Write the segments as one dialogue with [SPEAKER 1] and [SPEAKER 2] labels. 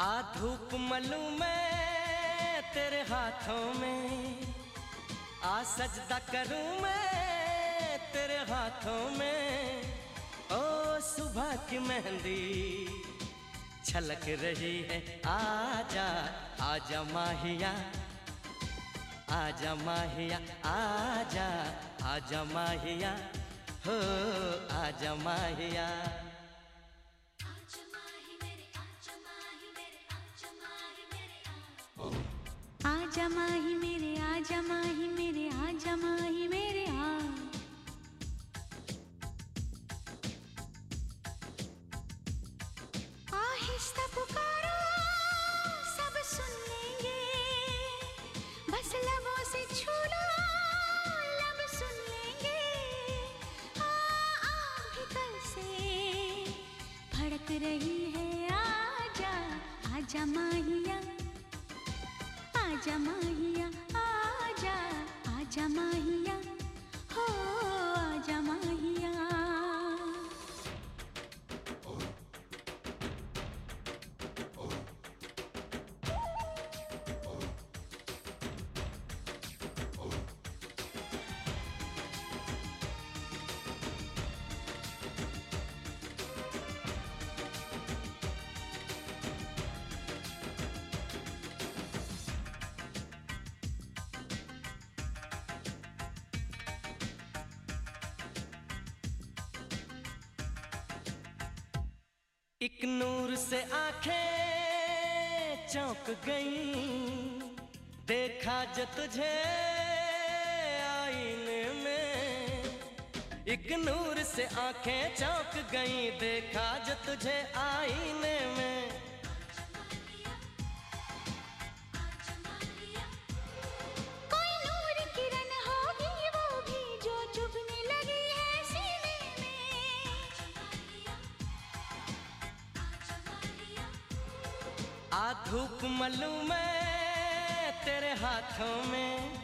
[SPEAKER 1] आ धूप मलू मैं तेरे हाथों में। आ सजदा करूँ मैं तेरे हाथों में। ओ सुबह की मेहंदी छलक रही है। आजा आजा माहिया आजा माहिया, आजा आजा माहिया, हो, आजा माहिया।
[SPEAKER 2] आजा माही मेरे, आजा माही मेरे, आजा माही मेरे, आ।
[SPEAKER 3] आहिस्ता पुकारो, सब सुन लेंगे। बस लबों से छू लो लब सुन लेंगे। आ आ, भीतर से भड़क रही आजा
[SPEAKER 1] एक नूर से आँखें चौंक गई। देखा जो तुझे आईने में। एक नूर से आँखें चौंक गई। देखा जो तुझे आईने में। आ धूप मलू मैं तेरे हाथों में।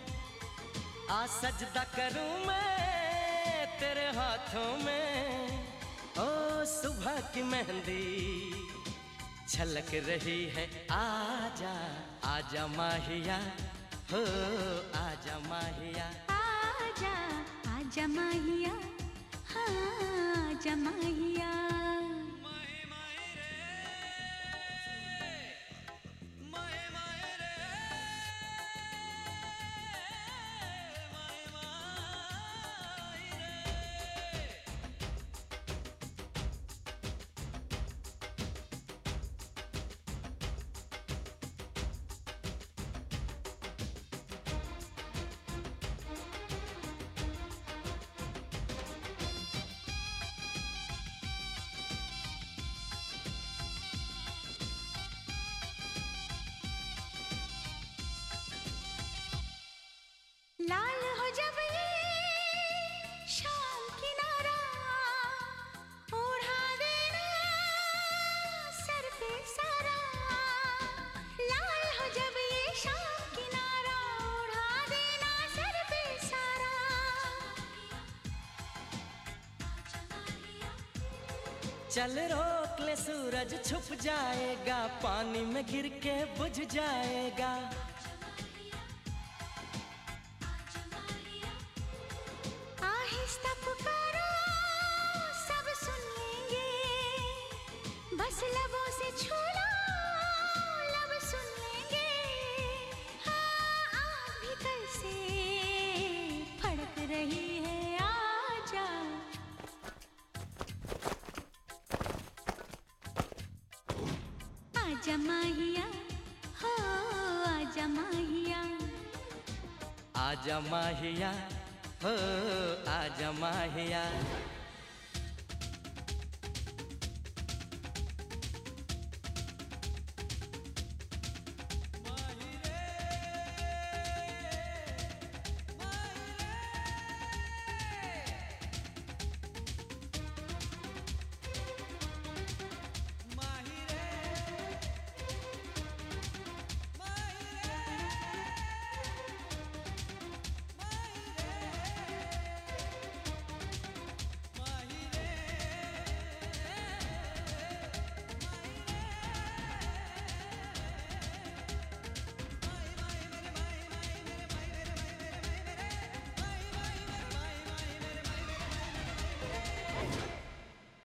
[SPEAKER 1] आ सजदा करूँ मैं तेरे हाथों में। ओ सुबह की मेहंदी छलक रही है, आजा आजा माहिया, हो आजा माहिया।
[SPEAKER 3] आजा आजा माहिया हाँ आजा माहिया। लाल हो जब ये शाम किनारा ओढ़ा देना सर पे सारा। लाल हो जब ये शाम किनारा ओढ़ा देना सर पे सारा।
[SPEAKER 1] चल रोक ले सूरज छुप जाएगा, पानी में गिर के बुझ जाएगा।
[SPEAKER 3] आजा माहिया हो आजा माहिया
[SPEAKER 1] आजा माहिया हो आजा माहिया